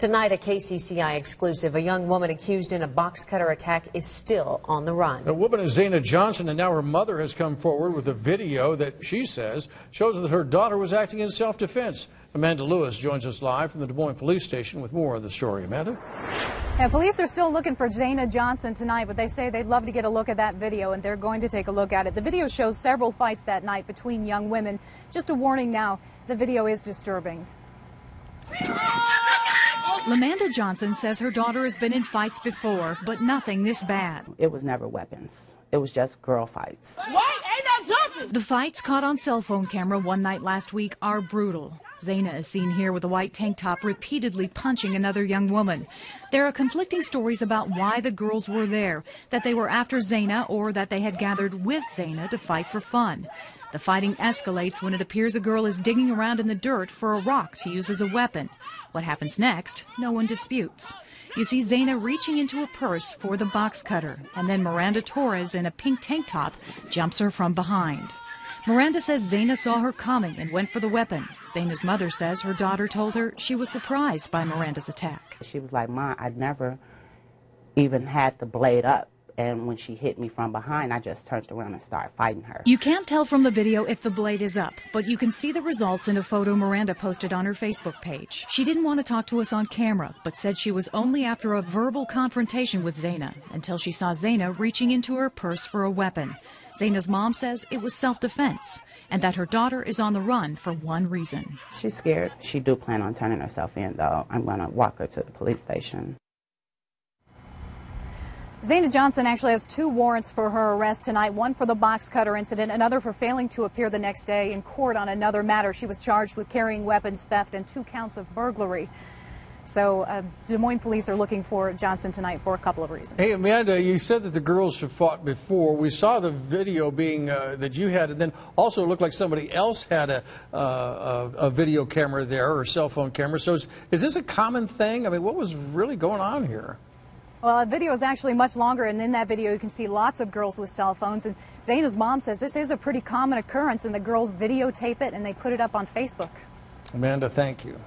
Tonight, a KCCI exclusive. A young woman accused in a box cutter attack is still on the run. The woman is Zena Johnson, and now her mother has come forward with a video that she says shows that her daughter was acting in self defense. Amanda Lewis joins us live from the Des Moines Police Station with more of the story. Amanda? Yeah, police are still looking for Zana Johnson tonight, but they say they'd love to get a look at that video, and they're going to take a look at it. The video shows several fights that night between young women. Just a warning now, the video is disturbing. Lamanda Johnson says her daughter has been in fights before, but nothing this bad. It was never weapons. It was just girl fights. What? Ain't no jumping! The fights caught on cell phone camera one night last week are brutal. Zana is seen here with a white tank top repeatedly punching another young woman. There are conflicting stories about why the girls were there, that they were after Zana or that they had gathered with Zana to fight for fun. The fighting escalates when it appears a girl is digging around in the dirt for a rock to use as a weapon. What happens next, no one disputes. You see Zana reaching into a purse for the box cutter, and then Miranda Torres in a pink tank top jumps her from behind. Miranda says Zana saw her coming and went for the weapon. Zana's mother says her daughter told her she was surprised by Miranda's attack. She was like, Mom, I never even had the blade up. And when she hit me from behind, I just turned around and started fighting her. You can't tell from the video if the blade is up, but you can see the results in a photo Miranda posted on her Facebook page. She didn't want to talk to us on camera, but said she was only after a verbal confrontation with Zana until she saw Zana reaching into her purse for a weapon. Zana's mom says it was self-defense and that her daughter is on the run for one reason. She's scared. She do plan on turning herself in, though. I'm going to walk her to the police station. Zana Johnson actually has two warrants for her arrest tonight, one for the box cutter incident, another for failing to appear the next day in court on another matter. She was charged with carrying weapons, theft, and two counts of burglary. So uh, Des Moines police are looking for Johnson tonight for a couple of reasons. Hey, Amanda, you said that the girls have fought before. We saw the video being uh, that you had, and then also it looked like somebody else had a, uh, a, video camera there or cell phone camera. So is, is this a common thing? I mean, what was really going on here? Well, the video is actually much longer, and in that video, you can see lots of girls with cell phones. And Zana's mom says this is a pretty common occurrence, and the girls videotape it and they put it up on Facebook. Amanda, thank you.